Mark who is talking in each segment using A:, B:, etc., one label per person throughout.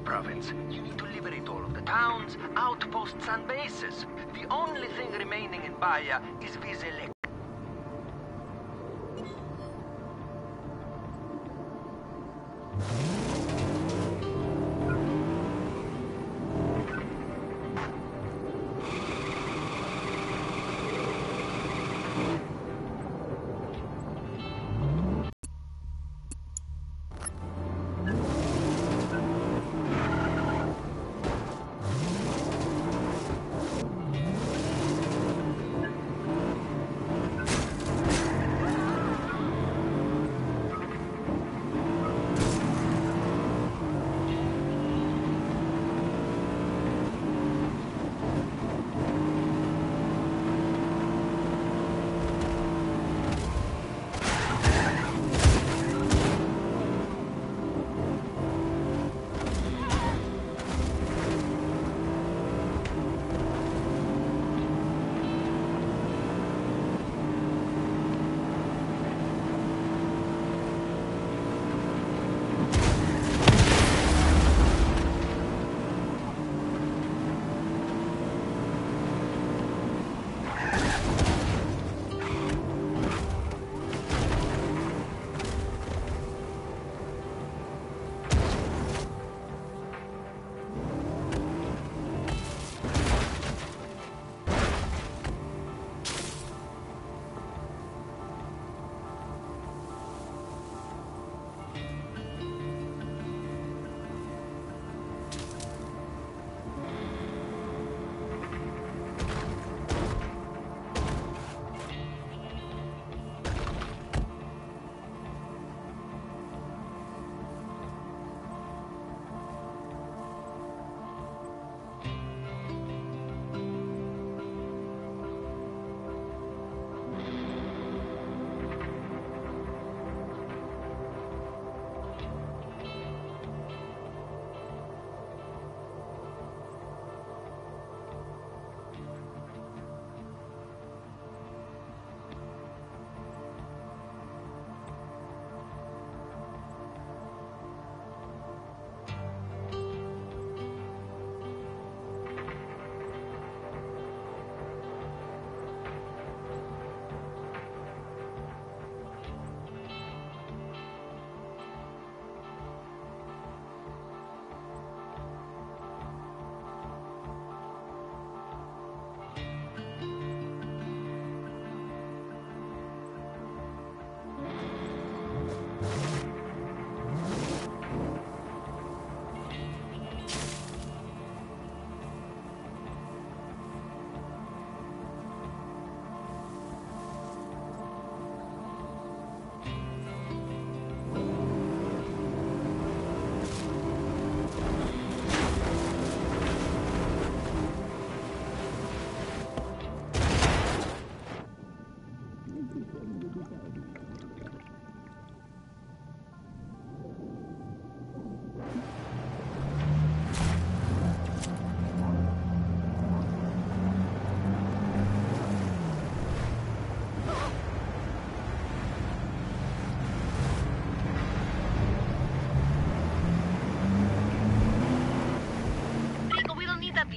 A: province. You need to liberate all of the towns, outposts, and bases. The only thing remaining in Bahia is Vizelec.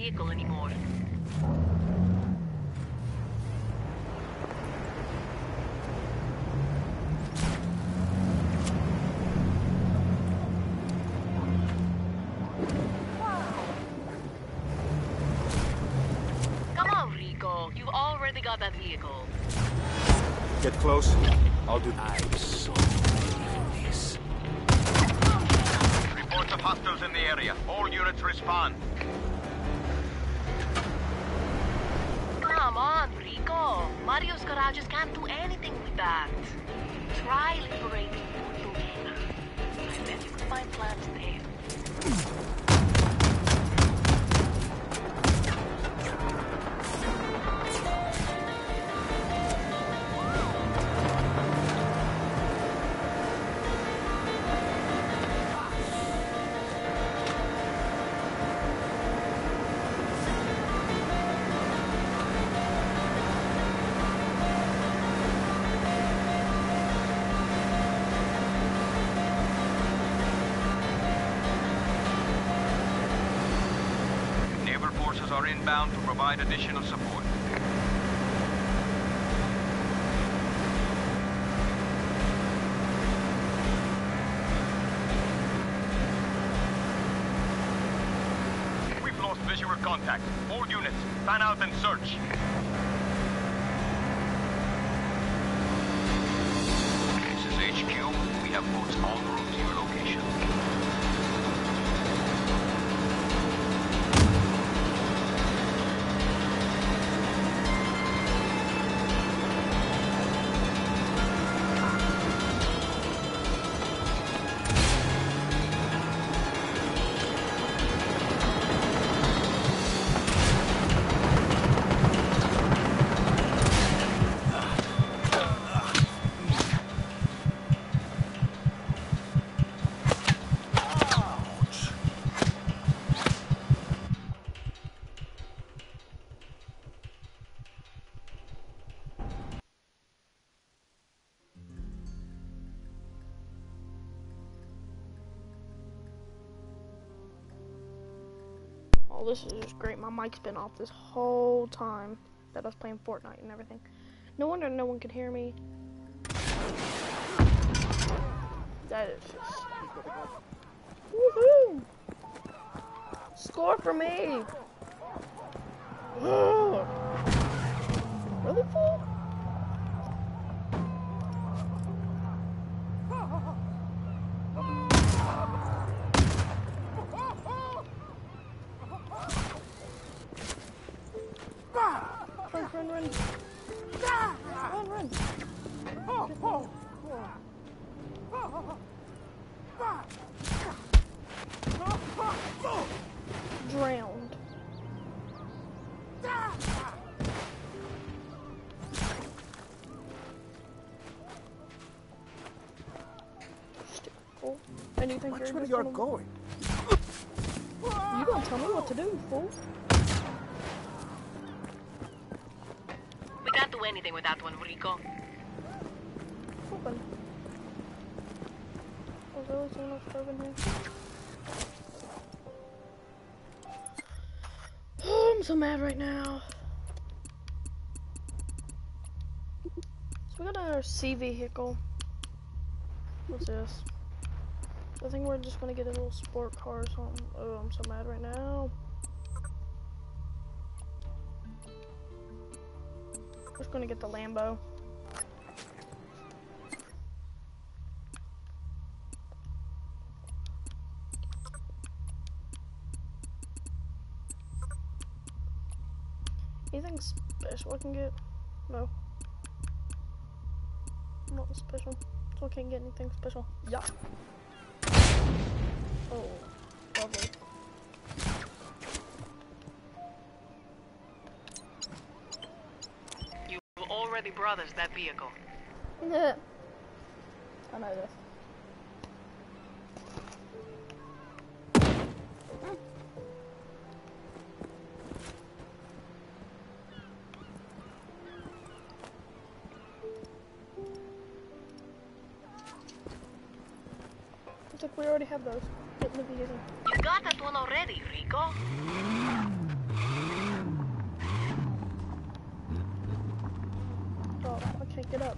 B: Vehicle anymore. Come on, Rico. You've already got that vehicle.
C: Get close. I'll do
A: I'm so this.
D: Reports of hostiles in the area. All units respond.
B: Come on, Rico. Mario's garages can't do anything with that. Try liberating Portuguesa. I bet you can find plans there.
E: Visual contact. All units, fan out and search. This is HQ. We have boats route
F: this is just great. My mic's been off this whole time that I was playing Fortnite and everything. No wonder no one could hear me. That is just. Woohoo! Score for me! Really, fool? Fool. Anything
C: Which
F: you're
C: way you're
F: gonna-
C: going?
F: You gonna tell me what to do, fool?
B: We can't do anything with that one, Rico.
F: Open. Oh, there was someone else driving here. Oh, I'm so mad right now. So we got our C vehicle. What's this? I think we're just gonna get a little sport car or something. Oh, I'm so mad right now. Just gonna get the Lambo. Anything special I can get? No. Not special. So I can't get anything special. Yeah.
B: Brothers that vehicle.
F: I know this. Oh, I can't up.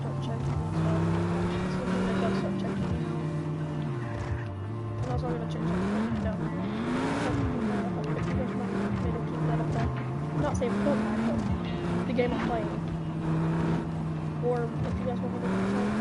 F: stop checking. Um, stop checking. And I'm gonna check no. Not say Fortnite, but the game I'm playing. Or if you guys want me to play.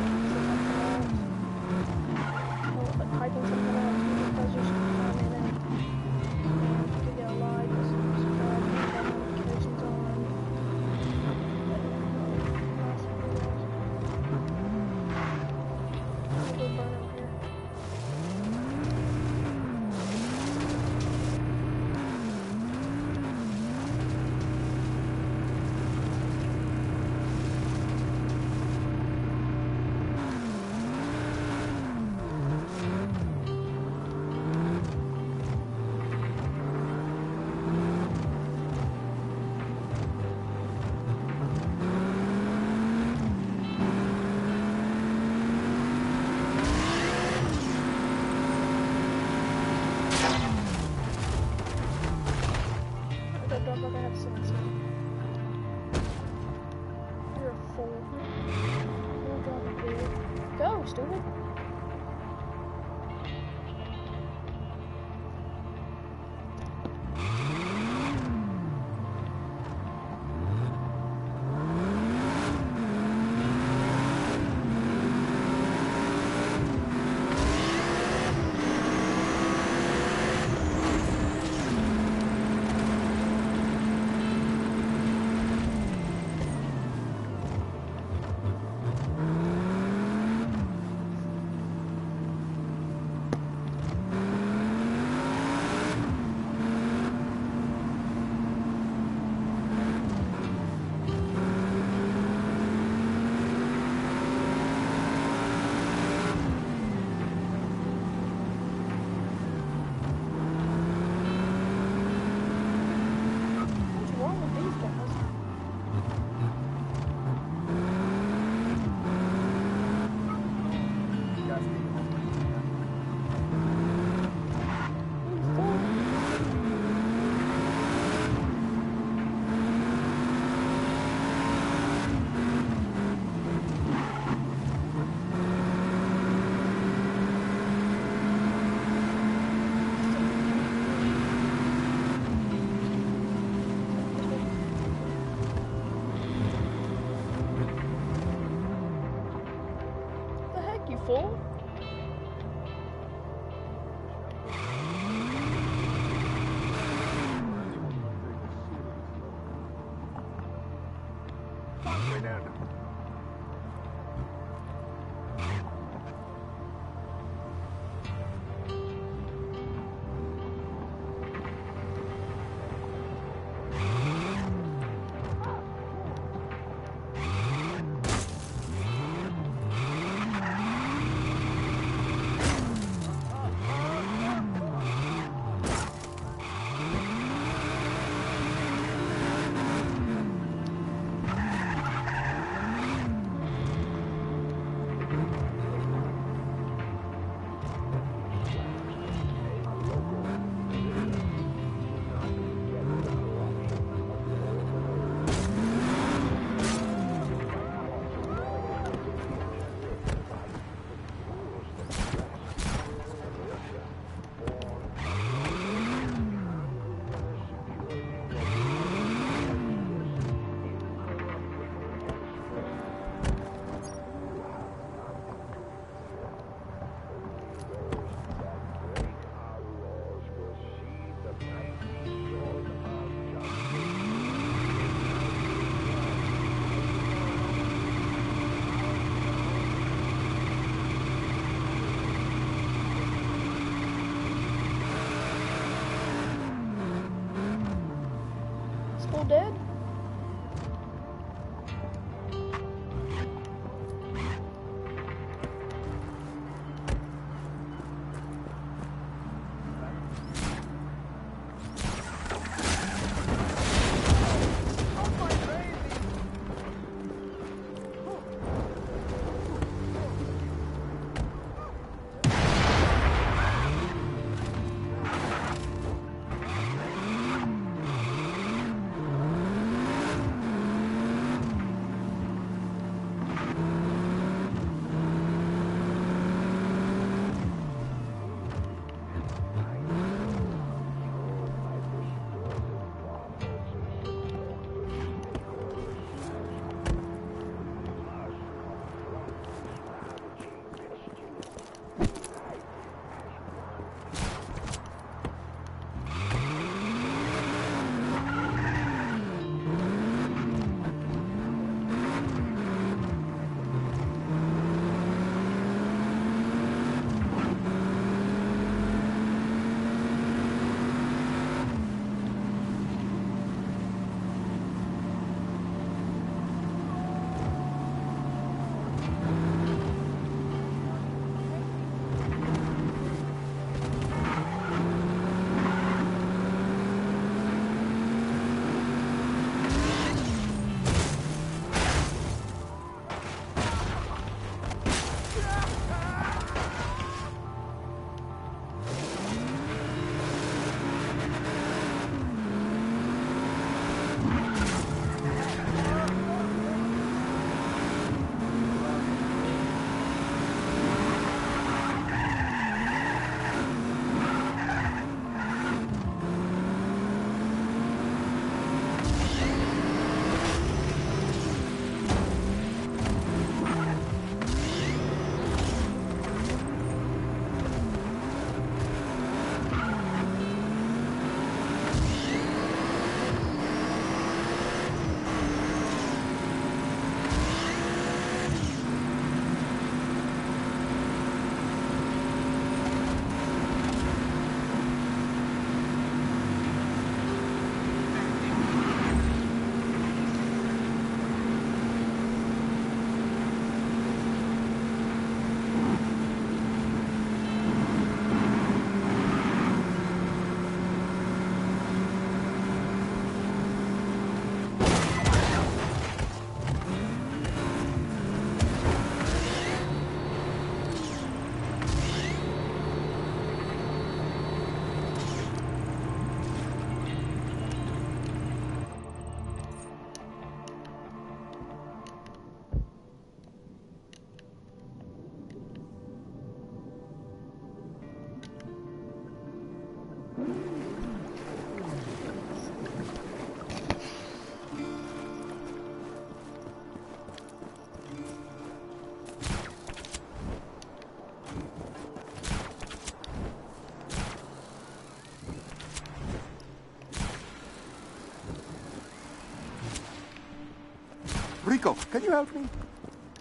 C: Rico, can you help me?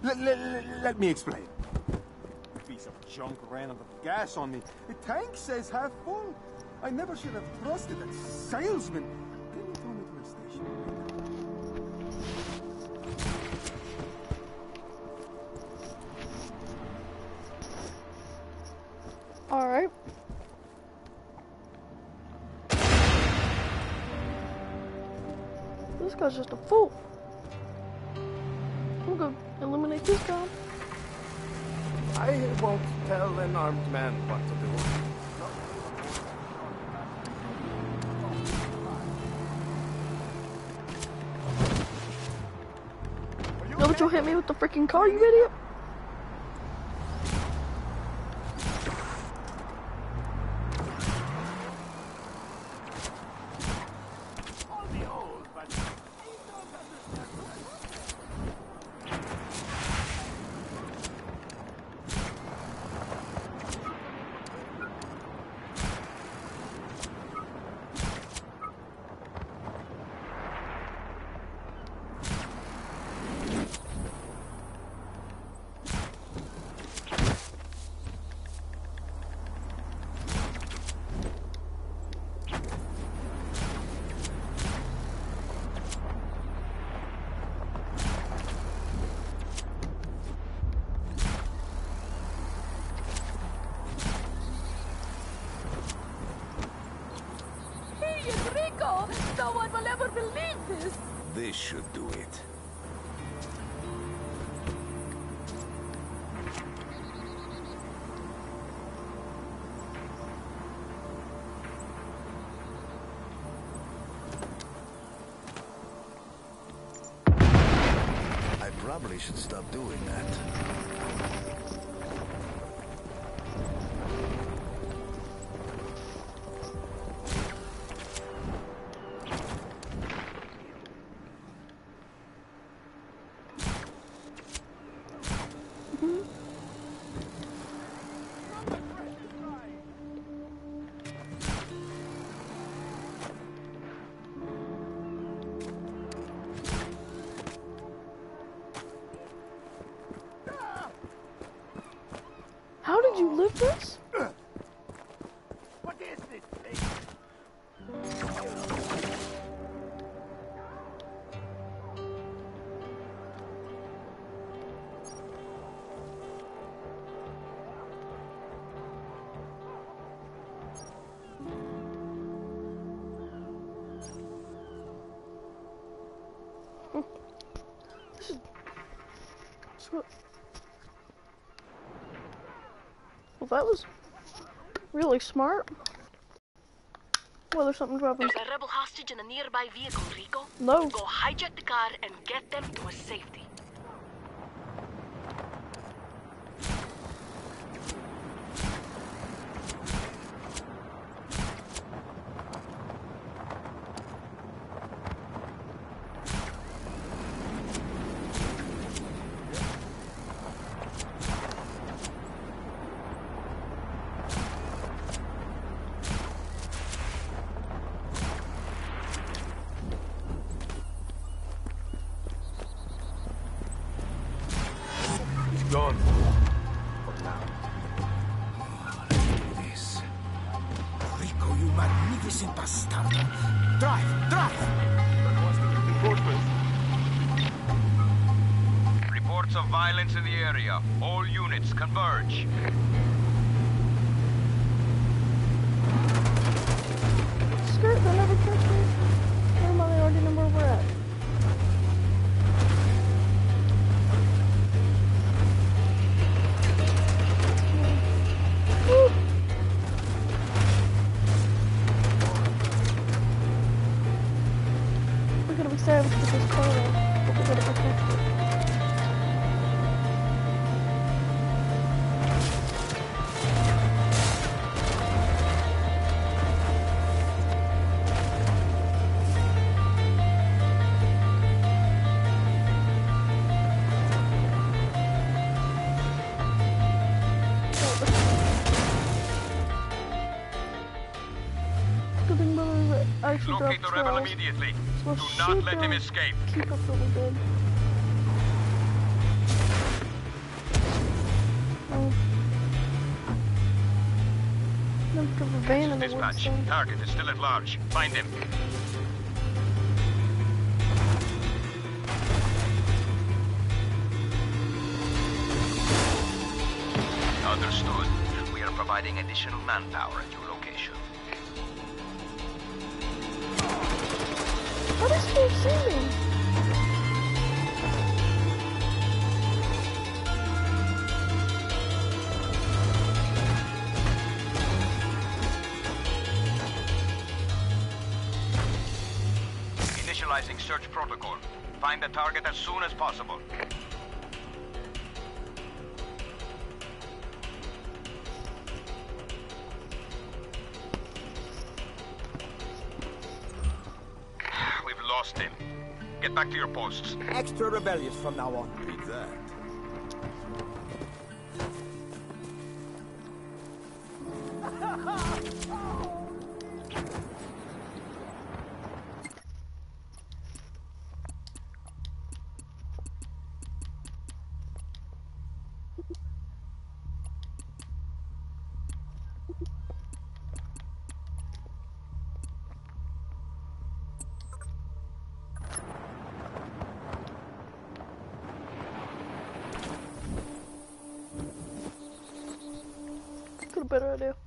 C: Let, let, let me explain. A Piece of junk ran out of gas on me. The tank says half full. I never should have trusted that salesman.
F: With car, you idiot?
B: Hey, Enrico! No one will ever believe this!
G: Should do it. I probably should stop doing that.
F: Live this?
H: What is this thing?
F: So- Well, that was really smart. Well, there's something dropping.
B: There's a rebel hostage in a nearby vehicle, Rico.
F: No.
B: Go hijack the car and get them to a safety.
E: Locate the rebel immediately.
F: Well,
E: Do not let him, escape.
F: Keep us over good. Oh.
E: Dispatch. Target is still at large. Find him.
D: Understood. We are providing additional manpower at your
E: to your posts.
C: Extra rebellious from now on.
G: Read that.
F: better idea.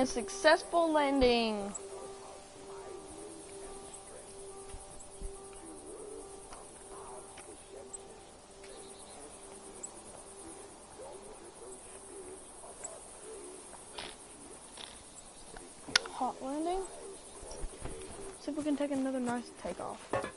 F: and successful landing. Hot landing? See if we can take another nice takeoff.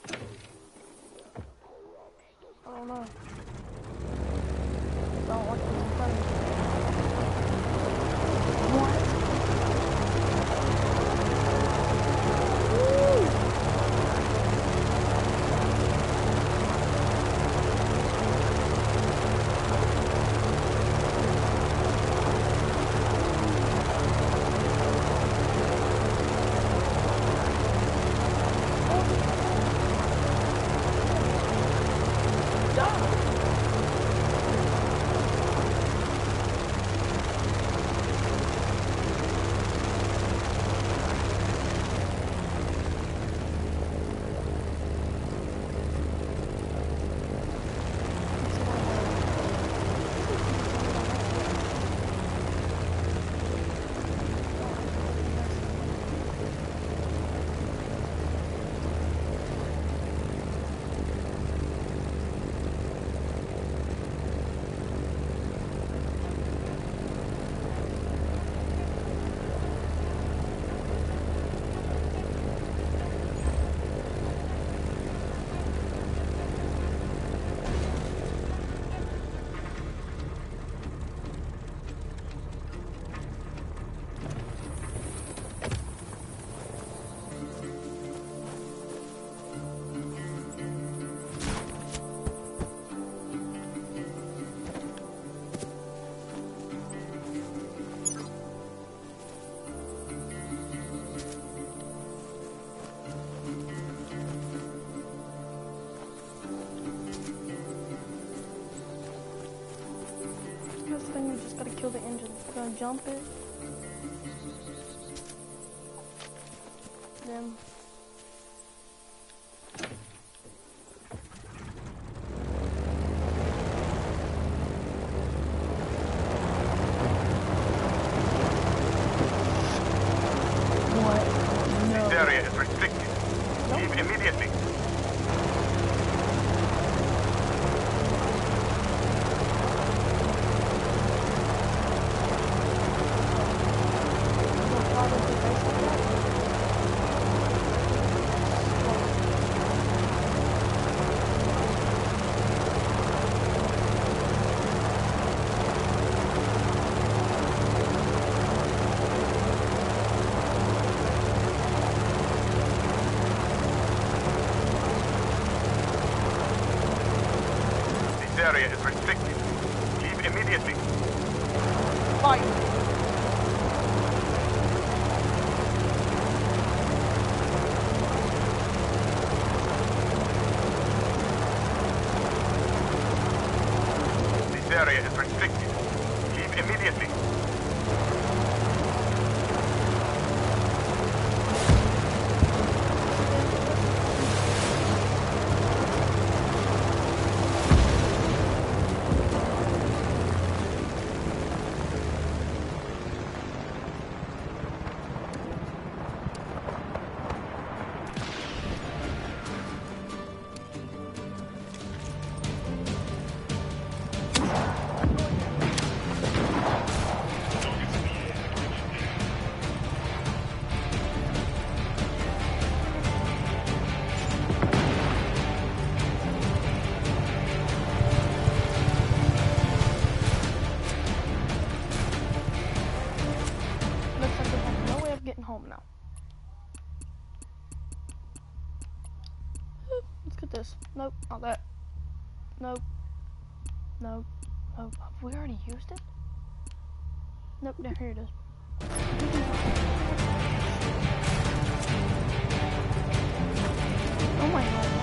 F: jump it? we already used it? Nope, no, here it is. Oh my god.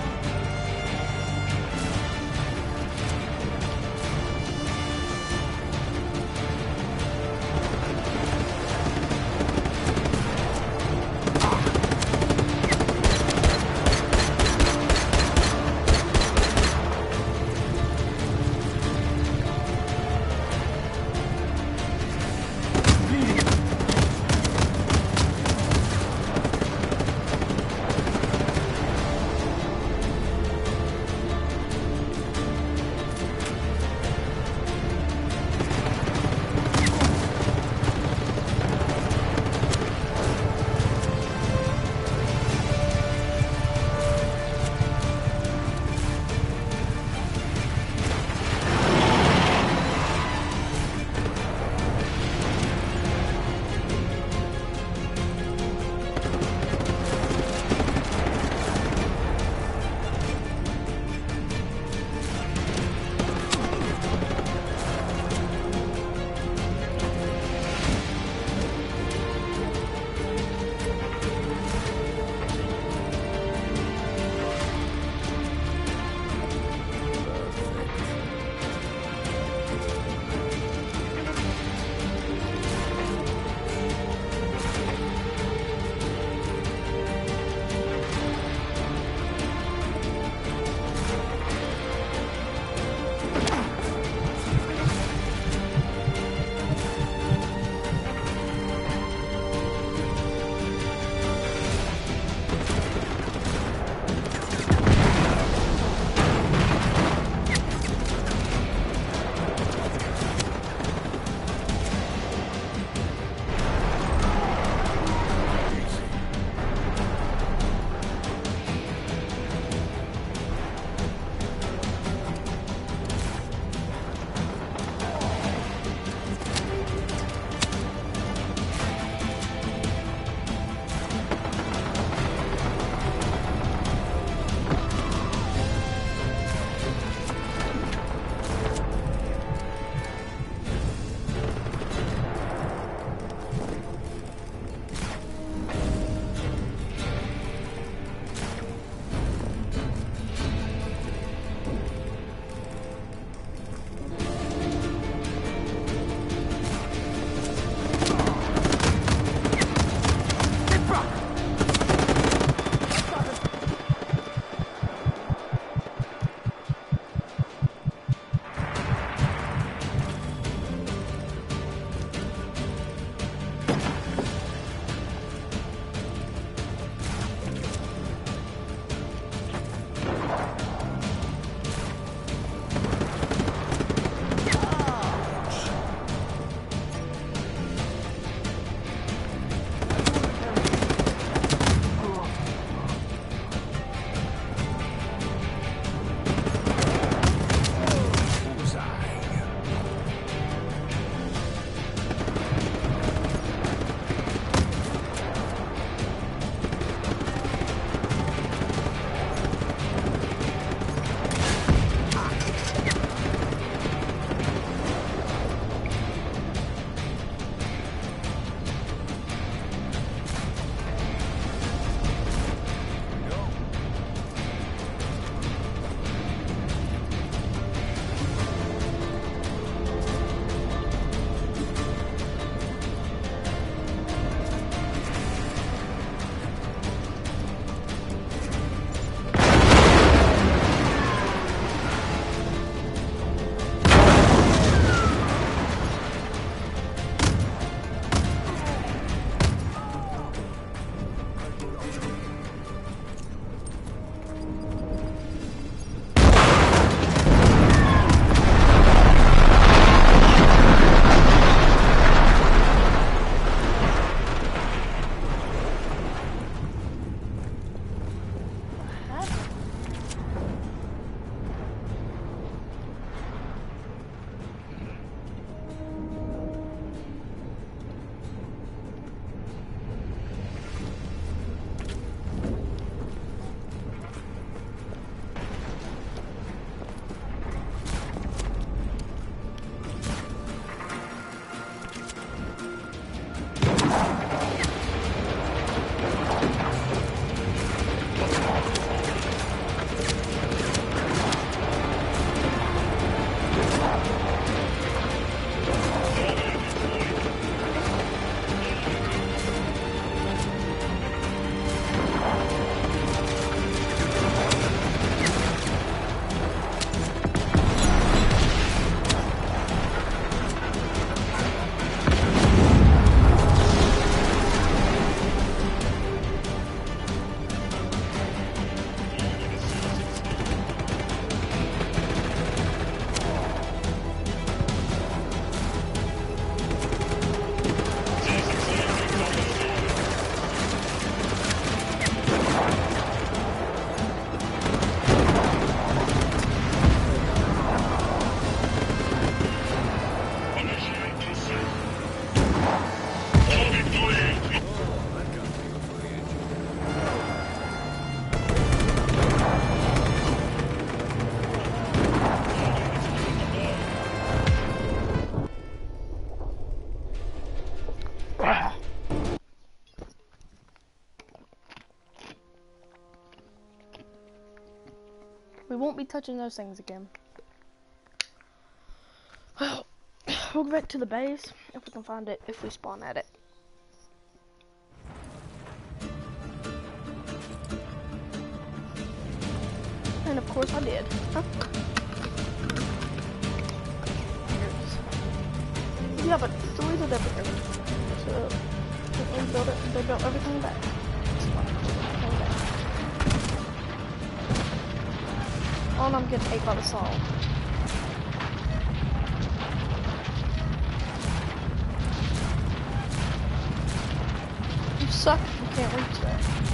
F: Won't be touching those things again. Well, we'll go back to the base if we can find it, if we spawn at it. And of course I did. Huh? Yeah, but the way that everything. So, they built it, they built everything back. And I'm getting ate by the saw. You suck if you can't reach that.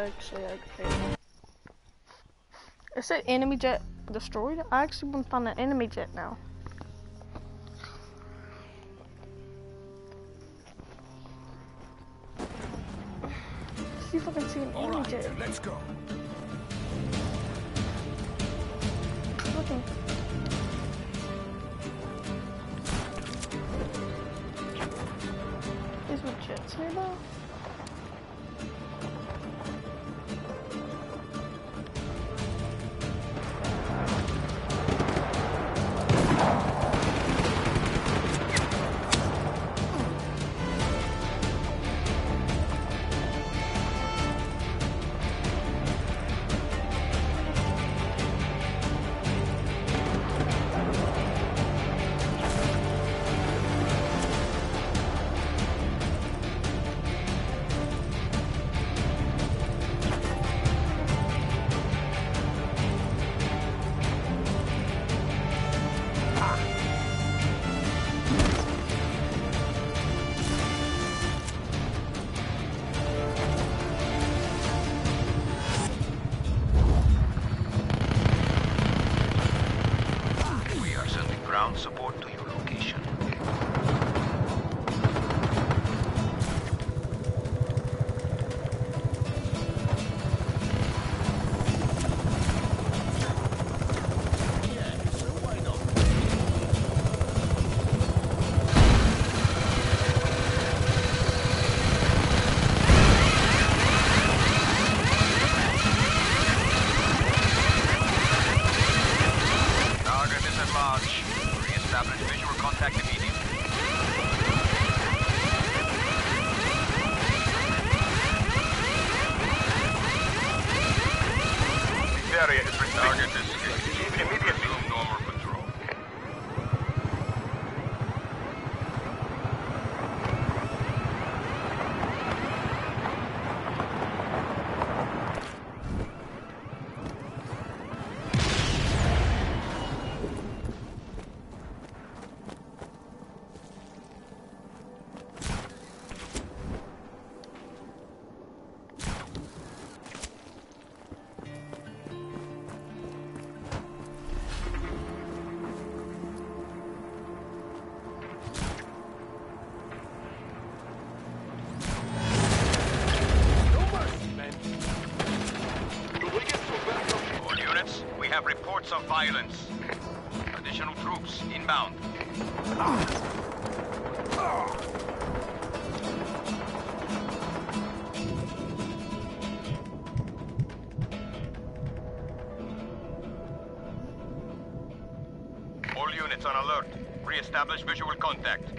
F: actually aggravating. Is that enemy jet destroyed? I actually want to find an enemy jet now.
D: violence. Additional troops inbound. All units on alert. Re-establish visual contact.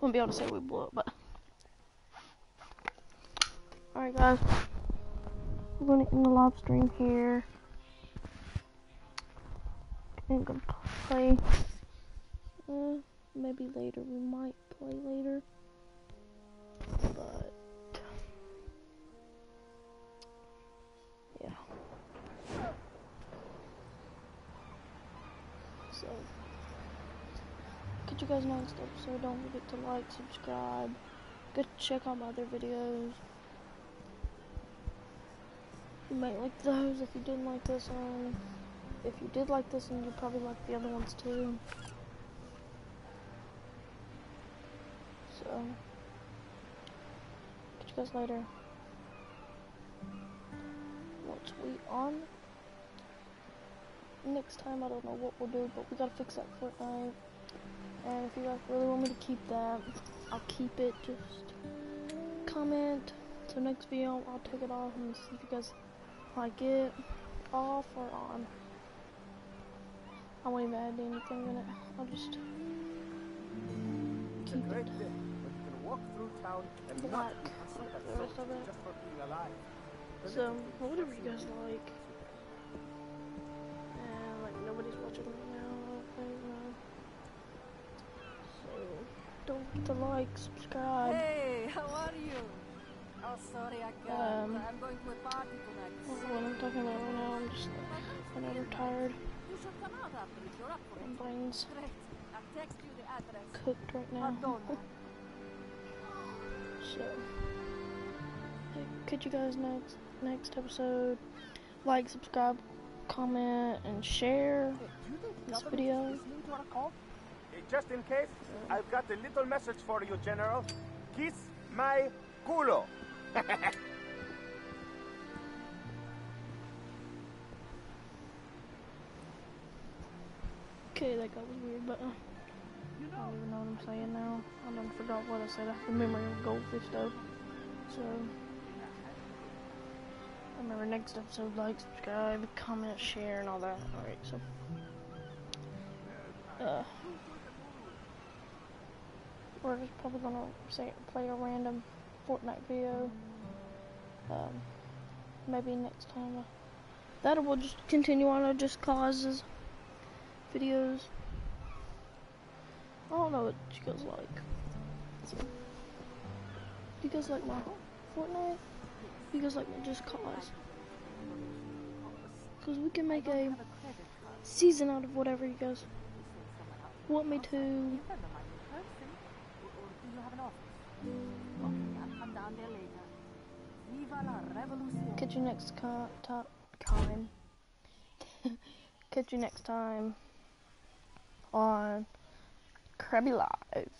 F: Wouldn't be able to say we blew up, but. Alright, guys. We're gonna end the live stream here. And gonna play. Uh, maybe later. We might play later. But. Yeah. So. You guys next episode. Don't forget to like, subscribe. Go check out my other videos. You might like those if you didn't like this one. If you did like this one, you probably like the other ones too. So, catch you guys later. Once we on next time, I don't know what we'll do, but we gotta fix that Fortnite. Uh, And if you guys really want me to keep that, I'll keep it. Just comment. So next video, I'll take it off and see if you guys like it off or on. I won't even add anything in it. I'll just
H: It's a
F: keep
H: great
F: it
H: day you can walk through town and
F: black.
H: not be hassled at
F: The rest of it.
H: just for being alive.
F: So, whatever you guys like. And, like, nobody's watching right now, I don't think, no. So, don't forget to like, subscribe.
I: Hey, how are you? Oh, sorry, I can't.
F: Um,
I: I'm going to a party tonight.
F: What I'm talking about right now, I'm just, whenever tired.
I: You should come out after if you're up for
F: My
I: it.
F: brain's
I: Great. I'll text you the address.
F: cooked right now. So, hey, catch you guys next next episode. Like, subscribe, comment, and share
H: Hey, do you think the
F: this video.
H: Just in case, I've got a little message for you, General. Kiss my culo.
F: Okay, that guy was weird, but uh, I don't even know what I'm saying now. I done forgot what I said. I have the memory of a goldfish though. So, Remember, next episode, like, subscribe, comment, share, and all that. Alright, so. Uh. We're just probably gonna say, play a random Fortnite video. Um, maybe next time. Uh, that will just continue on our Just Causes videos. I don't know what you guys like. You guys like my Fortnite? You guys like my Just Cause? Because we can make a season out of whatever you guys want me to. Catch you next to- time. Catch you next time on Krabby Live.